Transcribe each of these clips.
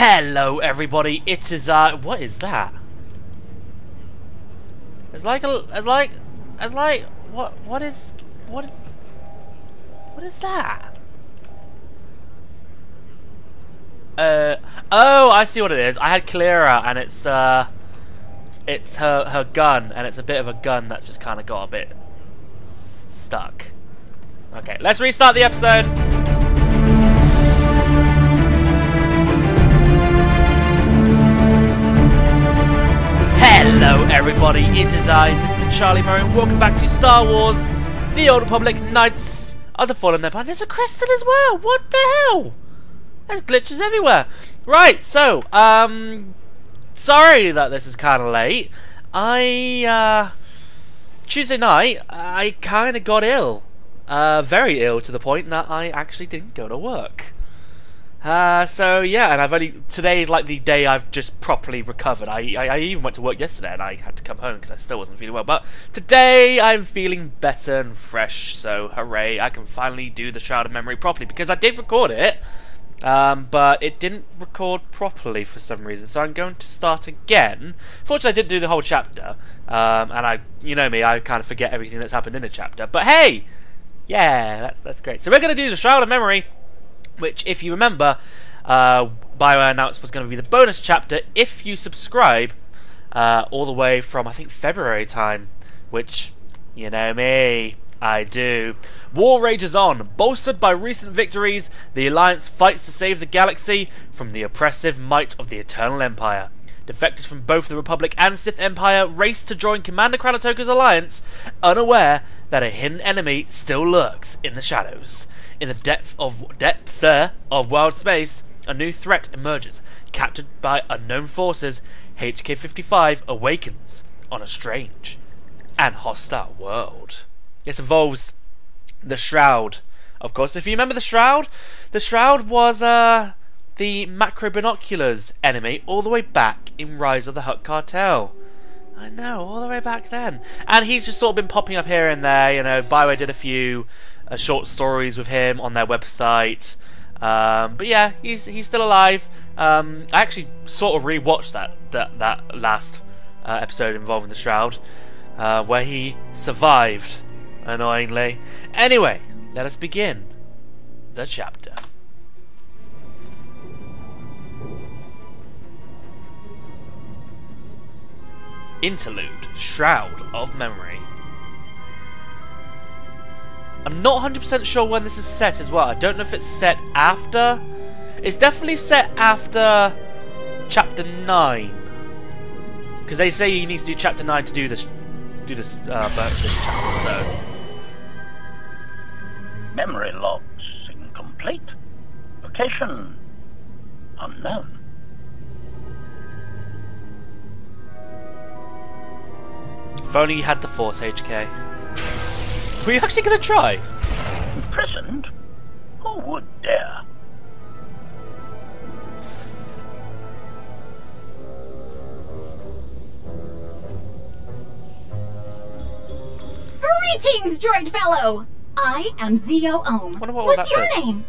Hello, everybody. It is uh, what is that? It's like a, it's like, it's like, what, what is, what, what is that? Uh, oh, I see what it is. I had Clara, and it's uh, it's her her gun, and it's a bit of a gun that's just kind of got a bit stuck. Okay, let's restart the episode. Everybody. It is I, Mr. Charlie Murray, and welcome back to Star Wars: The Old Republic Knights of the Fallen Empire. There's a crystal as well. What the hell? There's glitches everywhere. Right. So, um, sorry that this is kind of late. I uh, Tuesday night, I kind of got ill. Uh, very ill to the point that I actually didn't go to work. Uh, so yeah, and I've only today is like the day I've just properly recovered. I I, I even went to work yesterday and I had to come home because I still wasn't feeling well. But today I'm feeling better and fresh. So hooray! I can finally do the Shroud of Memory properly because I did record it, um, but it didn't record properly for some reason. So I'm going to start again. Fortunately, I didn't do the whole chapter, um, and I, you know me, I kind of forget everything that's happened in a chapter. But hey, yeah, that's that's great. So we're going to do the Shroud of Memory which, if you remember, uh, BioWare announced was going to be the bonus chapter if you subscribe uh, all the way from, I think, February time, which, you know me, I do. War rages on. Bolstered by recent victories, the Alliance fights to save the galaxy from the oppressive might of the Eternal Empire. Defectors from both the Republic and Sith Empire race to join Commander Kranitoko's alliance, unaware that a hidden enemy still lurks in the shadows. In the depth of depths uh, of wild space, a new threat emerges. Captured by unknown forces, HK-55 awakens on a strange and hostile world. This involves the Shroud. Of course, if you remember the Shroud, the Shroud was uh, the macro binoculars enemy all the way back in Rise of the Hutt Cartel. I know, all the way back then. And he's just sort of been popping up here and there. You know, Bioware did a few uh, short stories with him on their website. Um, but yeah, he's he's still alive. Um, I actually sort of rewatched that that that last uh, episode involving the Shroud, uh, where he survived, annoyingly. Anyway, let us begin the chapter. Interlude Shroud of Memory. I'm not 100% sure when this is set as well. I don't know if it's set after. It's definitely set after chapter 9. Because they say you need to do chapter 9 to do this do this, uh, this chapter, so... Memory logs incomplete. Location unknown. If only you had the Force, HK. Were you actually going to try? Imprisoned? Who would dare? Greetings, droid fellow! I am Z0-0M. Wonder what all What's that your says. name?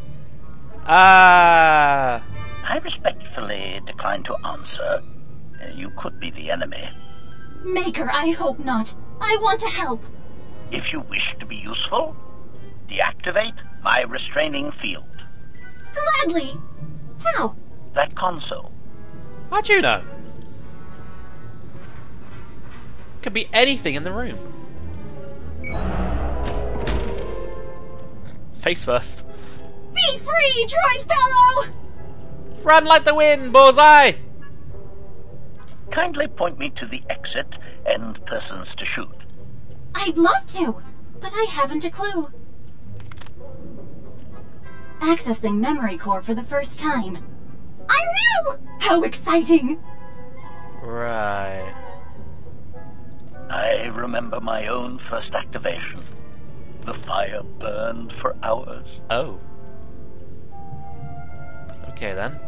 Ah, I respectfully decline to answer. Uh, You could be the enemy. Maker, I hope not. I want to help. If you wish to be useful, deactivate my restraining field. Gladly. How? That console. how'd you know? Could be anything in the room. Face first. Be free, droid fellow! Run like the wind, bullseye! Kindly point me to the exit and persons to shoot. I'd love to, but I haven't a clue. Accessing memory core for the first time. I'm new! How exciting! Right. I remember my own first activation. The fire burned for hours. Oh. Okay then.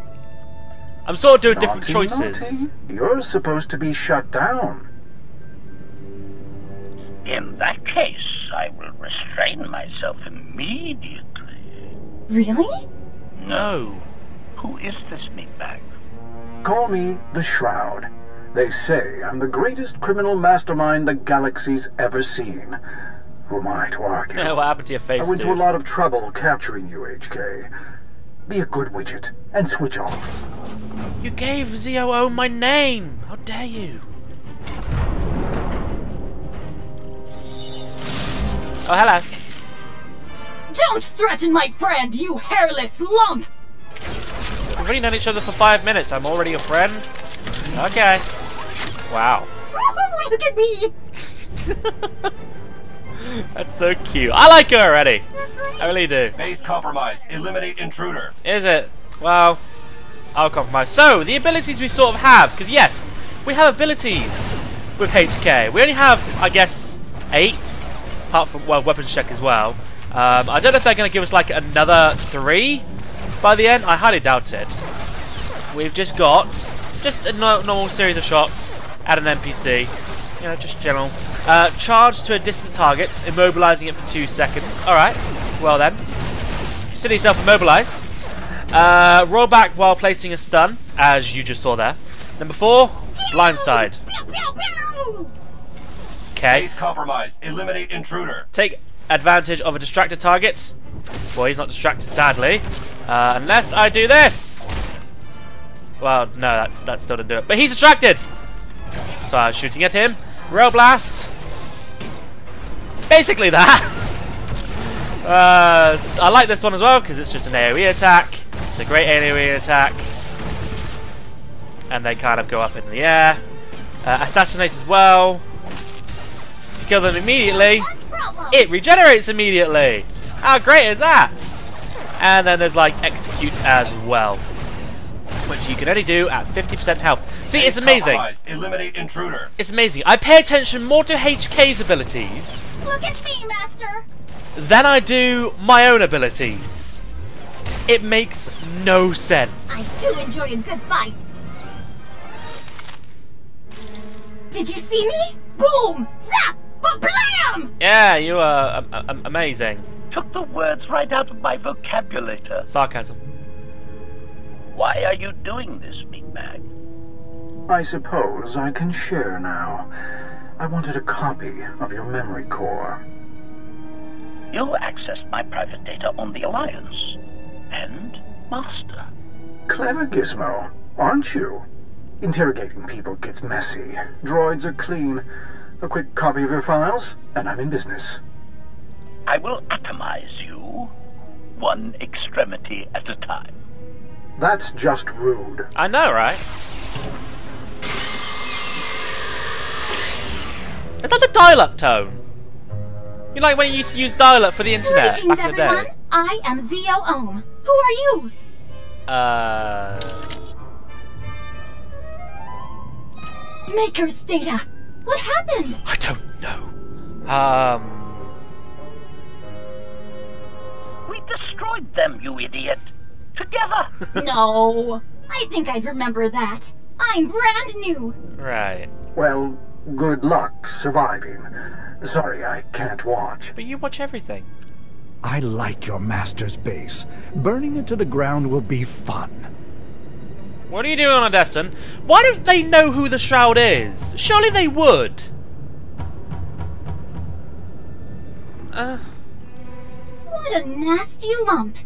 I'm sort of doing different choices. naughty. You're supposed to be shut down. In that case, I will restrain myself immediately. Really? No. Who is this meatbag? Call me the Shroud. They say I'm the greatest criminal mastermind the galaxy's ever seen. Who am I to argue? what happened to your face, I went dude? to a lot of trouble capturing you, HK. Be a good widget and switch off. You gave ZOO my name! How dare you? Oh, hello. Don't threaten my friend, you hairless lump! We've only known each other for five minutes. I'm already a friend? Okay. Wow. Look at me! That's so cute. I like her already. I really do. Base compromised. Eliminate intruder. Is it? Well, I'll compromise. So, the abilities we sort of have, because yes, we have abilities with HK. We only have, I guess, eight, apart from, well, weapons check as well. Um, I don't know if they're going to give us like another three by the end. I highly doubt it. We've just got just a no normal series of shots at an NPC. You know, just general. Uh, charge to a distant target, immobilizing it for two seconds. Alright, well then. Consider yourself immobilized. Uh, roll back while placing a stun, as you just saw there. Number four, blindside. Okay. Base compromised. Eliminate intruder. Take advantage of a distracted target. Well, he's not distracted, sadly. Uh, unless I do this. Well, no, that's that still didn't do it. But he's distracted. So I'm shooting at him. Rail blast. Basically that. Uh, I like this one as well because it's just an AoE attack. It's a great AoE attack. And they kind of go up in the air. Uh, assassinate as well. You kill them immediately What's the problem? it regenerates immediately. How great is that? And then there's like execute as well, which you can only do at 50% health. See, it's amazing. Eliminate intruder. It's amazing. I pay attention more to HK's abilities Look at me, master! than I do my own abilities. It makes no sense. I sense. do enjoy a good fight. Did you see me? Boom! Zap! Ba-blam! Yeah, you are um, um, amazing. Took the words right out of my vocabulary. Sarcasm. Why are you doing this, Big Bag? I suppose I can share now. I wanted a copy of your memory core. You accessed my private data on the Alliance. And Master. Clever Gizmo, aren't you? Interrogating people gets messy. Droids are clean. A quick copy of your files, and I'm in business. I will atomize you, one extremity at a time. That's just rude. I know, right? It's that a dial-up tone? You like when you used to use dial-up for the internet Greetings, back in the everyone! day? I am Zio Ohm. Who are you? Uh, Maker's data. What happened? I don't know. Um, We destroyed them, you idiot. Together. no. I think I'd remember that. I'm brand new. right. Well, good luck surviving. Sorry, I can't watch. But you watch everything. I like your master's base. Burning it to the ground will be fun. What are you doing on Odessen? Why don't they know who the Shroud is? Surely they would. Uh, What a nasty lump.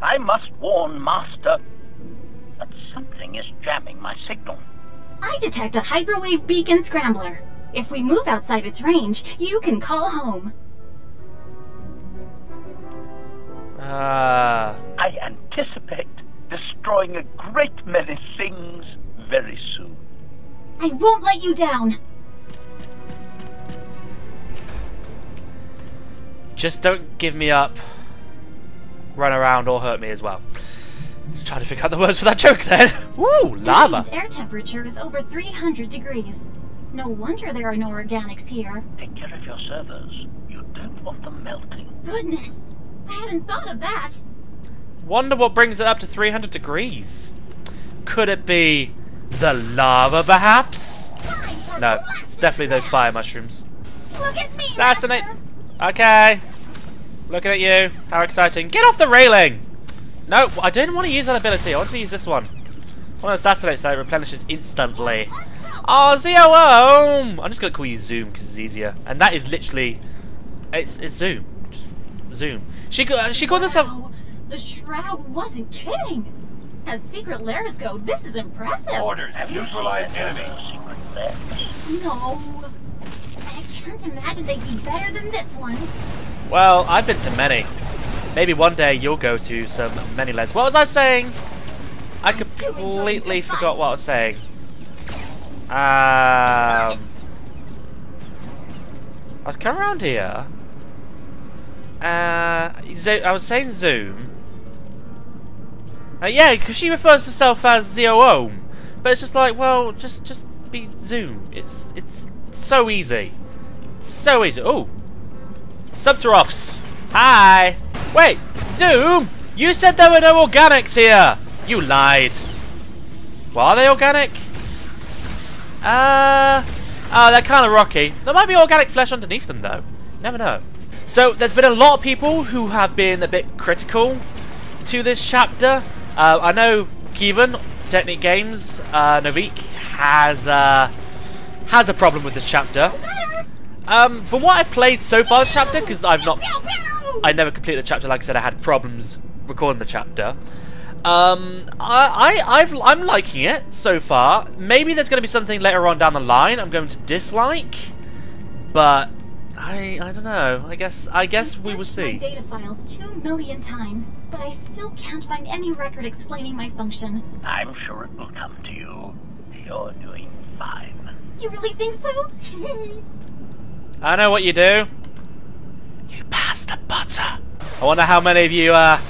I must warn Master that something is jamming my signal. I detect a hyperwave beacon scrambler. If we move outside its range, you can call home. Uh, I anticipate destroying a great many things very soon. I won't let you down. just don't give me up, run around, or hurt me as well. Just trying to figure out the words for that joke then. Woo, Your lava. ambient air temperature is over 300 degrees. No wonder there are no organics here. Take care of your servers. You don't want them melting. Goodness, I hadn't thought of that. Wonder what brings it up to 300 degrees. Could it be the lava, perhaps? No, it's definitely those fire mushrooms. Look at me, Assassinate. Okay. Looking at you. How exciting. Get off the railing! No, I didn't want to use that ability. I want to use this one. One of the assassinates that replenishes instantly. Oh, ZOM! I'm just gonna call you Zoom because it's easier. And that is literally, it's it's Zoom. Just Zoom. She ca- she calls herself. The shroud wasn't kidding. As secret lairs go, this is impressive. Orders. Neutralize enemy. Secret lairs. No. I can't imagine they'd be better than this one. Well, I've been to many. Maybe one day you'll go to some many less. What was I saying? I completely forgot what I was saying. Um, I was coming around here. Uh, I was saying Zoom. Uh, yeah, because she refers to herself as Zoom, but it's just like, well, just just be Zoom. It's it's so easy, so easy. Oh, Subteroffs. Hi. Wait, Zoom. You said there were no organics here. You lied. Well, are they organic? Uh, oh, they're kind of rocky. There might be organic flesh underneath them, though. Never know. So, there's been a lot of people who have been a bit critical to this chapter. Uh, I know Kevin, Technic Games, uh, Novik, has, uh, has a problem with this chapter. Um, from what I've played so far this chapter, because I've not, I never completed the chapter. Like I said, I had problems recording the chapter. Um, I, I, I've, I'm liking it so far. Maybe there's going to be something later on down the line I'm going to dislike, but I, I don't know. I guess, I guess we will Searched my see. data files two million times, but I still can't find any record explaining my function. I'm sure it will come to you. You're doing fine. You really think so? I know what you do. You pass the butter. I wonder how many of you uh,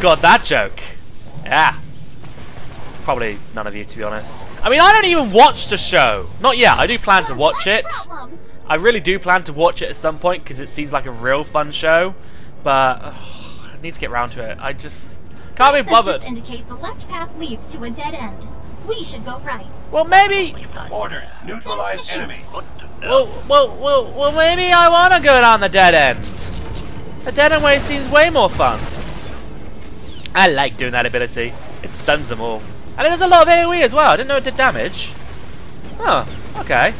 got that joke. Yeah. Probably none of you, to be honest. I mean, I don't even watch the show. Not yet. I do plan to watch it. Problem. I really do plan to watch it at some point because it seems like a real fun show. But ugh, I need to get round to it. I just can't be Sensors bothered. indicate the left path leads to a dead end. We should go right. Well, maybe. Orders. Neutralize enemy. Good to know. Well, well, well, well, maybe I want to go down the dead end. The dead end way seems way more fun. I like doing that ability. It stuns them all. And it does a lot of AoE as well. I didn't know it did damage. Oh, okay.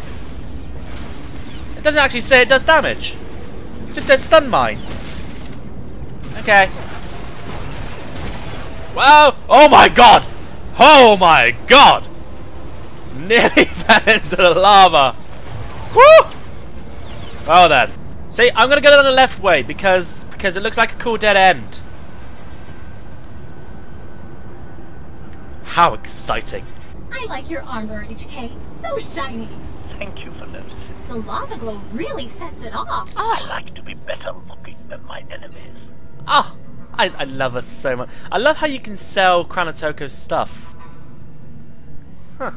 Doesn't actually say it does damage. It just says stun mine. Okay. Wow! Oh my god! Oh my god! Nearly fell into the lava. Woo! Well then. See, I'm gonna go down the left way because because it looks like a cool dead end. How exciting. I like your armor, HK. So shiny. Thank you for noticing. The lava glow really sets it off. I like to be better looking than my enemies. Ah, I, I love her so much. I love how you can sell Kranitoko's stuff. Huh.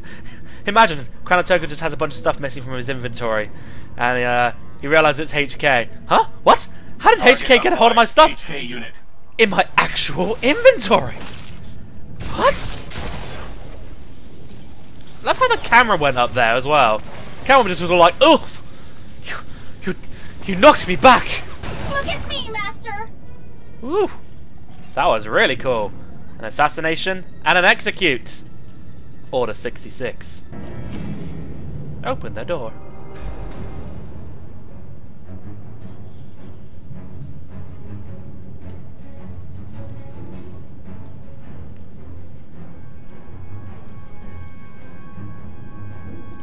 Imagine Kranatoko just has a bunch of stuff missing from his inventory, and uh, he realizes it's HK. Huh? What? How did HK get a hold of my stuff? HK unit. in my actual inventory. What? I love how the camera went up there as well. Camera just was all like, oof! You, you, you knocked me back! Look at me, Master. Ooh, that was really cool. An assassination and an execute. Order 66. Open the door.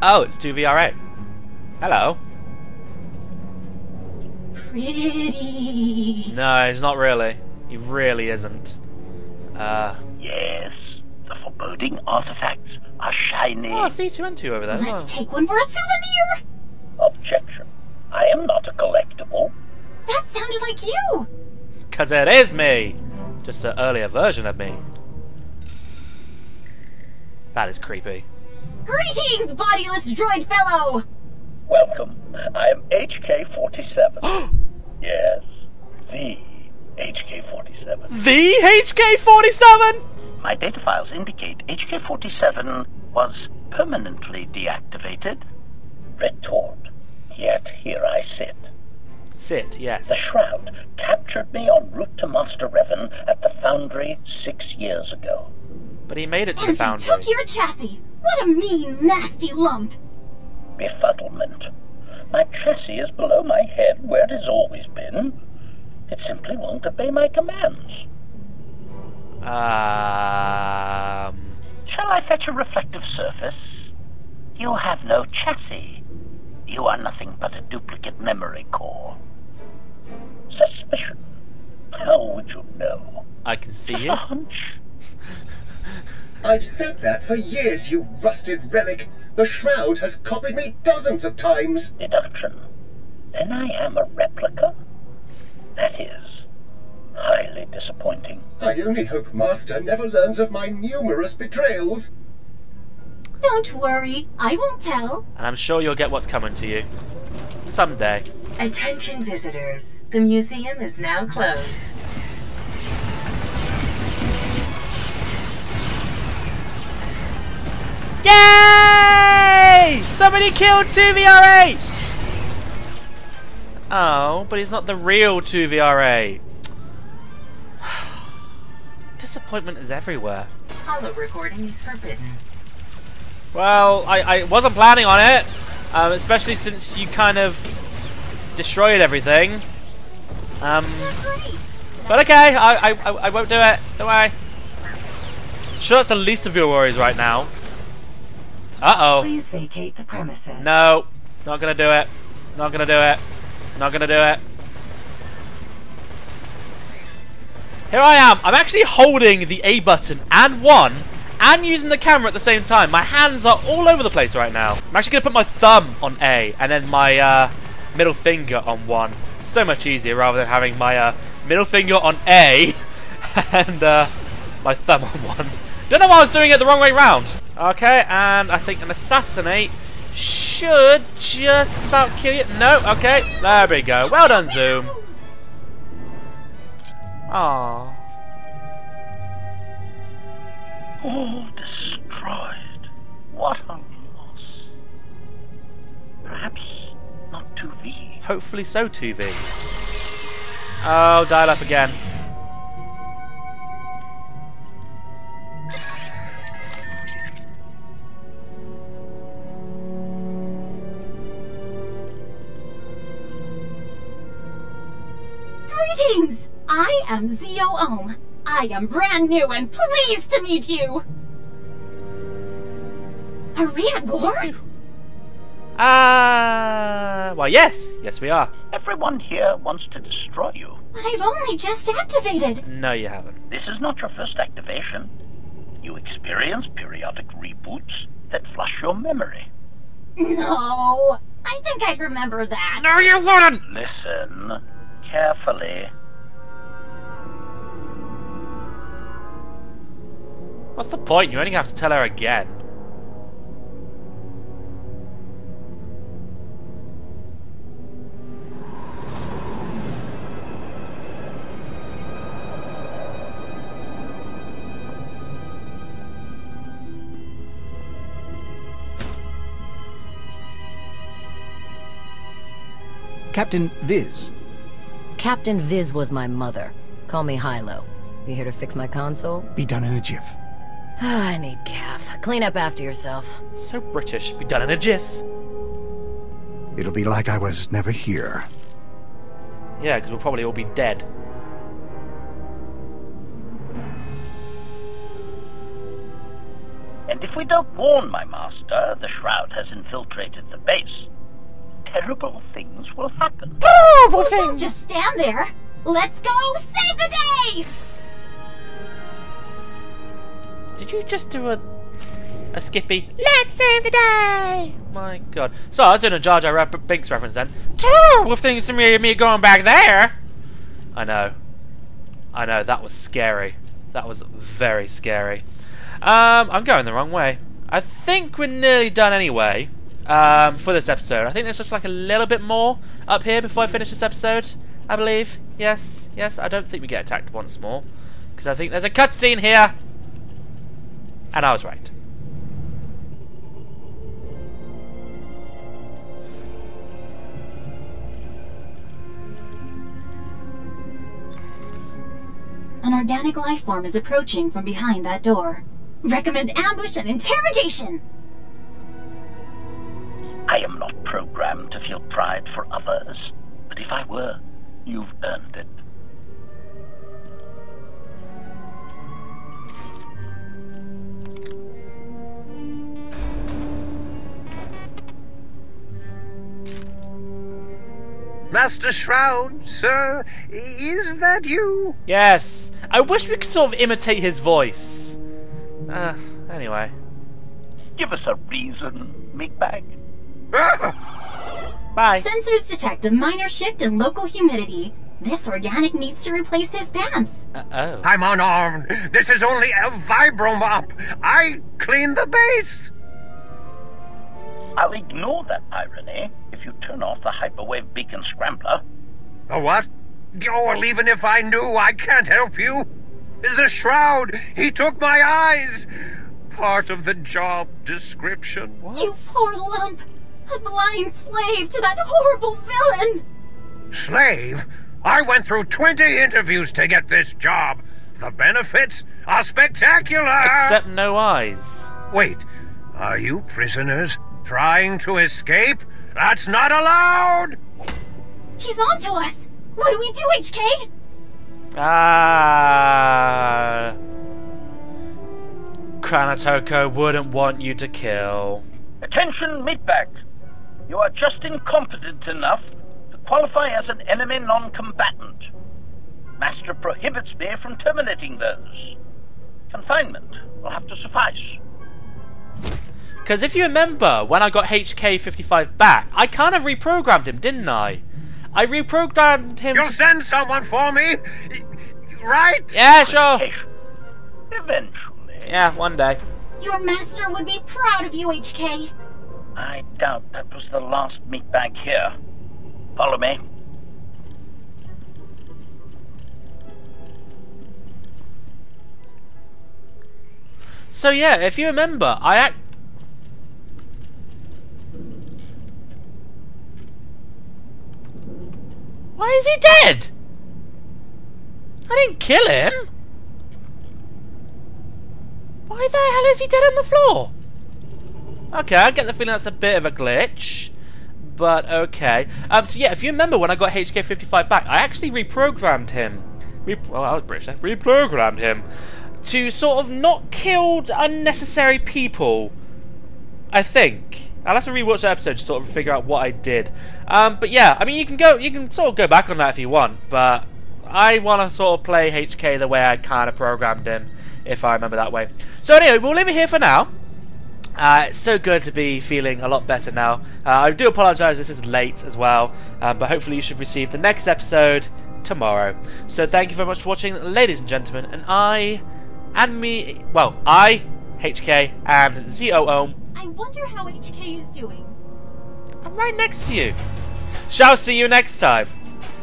Oh, it's 2VR8. Hello. Pretty. No, he's not really. He really isn't. Uh, Yes, the foreboding artifacts are shiny. oh, C2N2 over there. Let's Oh. take one for a souvenir. Objection. I am not a collectible. That sounded like you. Cause it is me! Just an earlier version of me. That is creepy. Greetings, bodiless droid fellow. Welcome. I am HK-47. yes, the HK-47. The HK-47? My data files indicate HK-47 was permanently deactivated. Retort. Yet here I sit. Sit, yes. The. Shroud captured me en route to Master Revan at the Foundry six years ago. But he made it to And the he foundry. took your chassis. What a mean, nasty lump. Befuddlement. My chassis is below my head where it has always been. It simply won't obey my commands. Um. Shall I fetch a reflective surface? You have no chassis. You are nothing but a duplicate memory core. Suspicion. How would you know? I can see Just you. a hunch. I've said that for years, you rusted relic. The Shroud has copied me dozens of times. Deduction. Then I am a replica? That is highly disappointing. I only hope Master never learns of my numerous betrayals. Don't worry, I won't tell. And I'm sure you'll get what's coming to you. Someday. Attention visitors. The museum is now closed. Somebody killed 2VR8! Oh, but he's not the real 2VR8. Disappointment is everywhere. Hollow recording is forbidden. Well, I, I wasn't planning on it, um, especially since you kind of destroyed everything. Um, but okay, I, I, I I won't do it. Don't worry. Sure, that's the least of your worries right now. Uh oh. Please vacate the premises. No, not gonna do it. Not gonna do it. Not gonna do it. Here I am. I'm actually holding the A button and one and using the camera at the same time. My hands are all over the place right now. I'm actually gonna put my thumb on A and then my uh, middle finger on one. So much easier rather than having my uh, middle finger on A and uh, my thumb on one. Don't know why I was doing it the wrong way round. Okay, and I think an assassinate should just about kill you. No, okay, there we go. Well done, Zoom. Aww. All destroyed. What a loss. Perhaps not 2V. Hopefully so, 2V. Oh, dial up again. Am Zio Ohm. I am brand new and pleased to meet you. Are we at war? Ah, well, yes, yes, we are. Everyone here wants to destroy you. I've only just activated. No, you haven't. This is not your first activation. You experience periodic reboots that flush your memory. No, I think I remember that. No, you wouldn't. Listen carefully. What's the point? You only have to tell her again. Captain Viz. Captain Viz was my mother. Call me Hilo. You here to fix my console? Be done in a jiff. Oh, I need calf. Clean up after yourself. So British. Be done in a jiff. It'll be like I was never here. Yeah, because we'll probably all be dead. And if we don't warn my master, the Shroud has infiltrated the base. Terrible things will happen. Well, don't just stand there. Let's go save the day! Did you just do a a Skippy? Let's save the day! My God. So I was doing a Jar Jar Binks reference then. With things to me, me going back there. I know. I know. That was scary. That was very scary. Um, I'm going the wrong way. I think we're nearly done anyway. Um, for this episode, I think there's just like a little bit more up here before I finish this episode. I believe. Yes, yes. I don't think we get attacked once more because I think there's a cutscene here. And I was right. An organic life form is approaching from behind that door. Recommend ambush and interrogation. I am not programmed to feel pride for others, but if I were, you've earned it. Master Shroud, sir, is that you? Yes. I wish we could sort of imitate his voice. Uh, anyway. Give us a reason, meatbag. Bye. Sensors detect a minor shift in local humidity. This organic needs to replace his pants. Uh oh. I'm unarmed. This is only a vibromop. I clean the base. I'll ignore that irony if you turn off the hyperwave beacon scrambler. A what? Oh, well, even if I knew, I can't help you. The shroud, he took my eyes. Part of the job description. What? You poor lump! A blind slave to that horrible villain! Slave? I went through 20 interviews to get this job. The benefits are spectacular. Except no eyes. Wait, are you prisoners trying to escape? That's not allowed! He's onto us! What do we do, HK? Ah. Kranitoko wouldn't want you to kill. Attention, meatbag. You are just incompetent enough to qualify as an enemy non-combatant. Master prohibits me from terminating those. Confinement will have to suffice. Because if you remember, when I got HK55 back, I kind of reprogrammed him, didn't I? I reprogrammed him You'll send someone for me? Right? Yeah, sure. Eventually. Yeah, one day. Your master would be proud of you, HK. I doubt that was the last meatbag here. Follow me. So yeah, if you remember, I Why is he dead? I didn't kill him. Why the hell is he dead on the floor? Okay, I get the feeling that's a bit of a glitch. But okay. Um, so yeah, if you remember when I got HK55 back, I actually reprogrammed him. Re well, I was British there. Reprogrammed him to sort of not kill unnecessary people. I think. I'll have to rewatch the episode to sort of figure out what I did. Um, but yeah, I mean, you can go, you can sort of go back on that if you want, but I want to sort of play HK the way I kind of programmed him, if I remember that way. So anyway, we'll leave it here for now. Uh, it's so good to be feeling a lot better now. Uh, I do apologise, this is late as well, um, but hopefully you should receive the next episode tomorrow. So thank you very much for watching, ladies and gentlemen, and I, and me, well, I, HK, and ZOO, I wonder how HK is doing. I'm right next to you. Shall see you next time.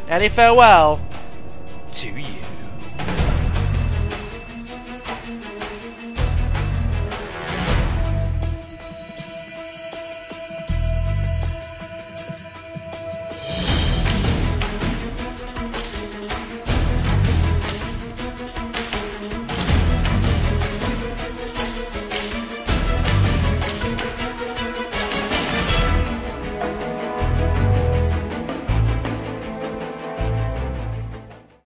Any farewell to you.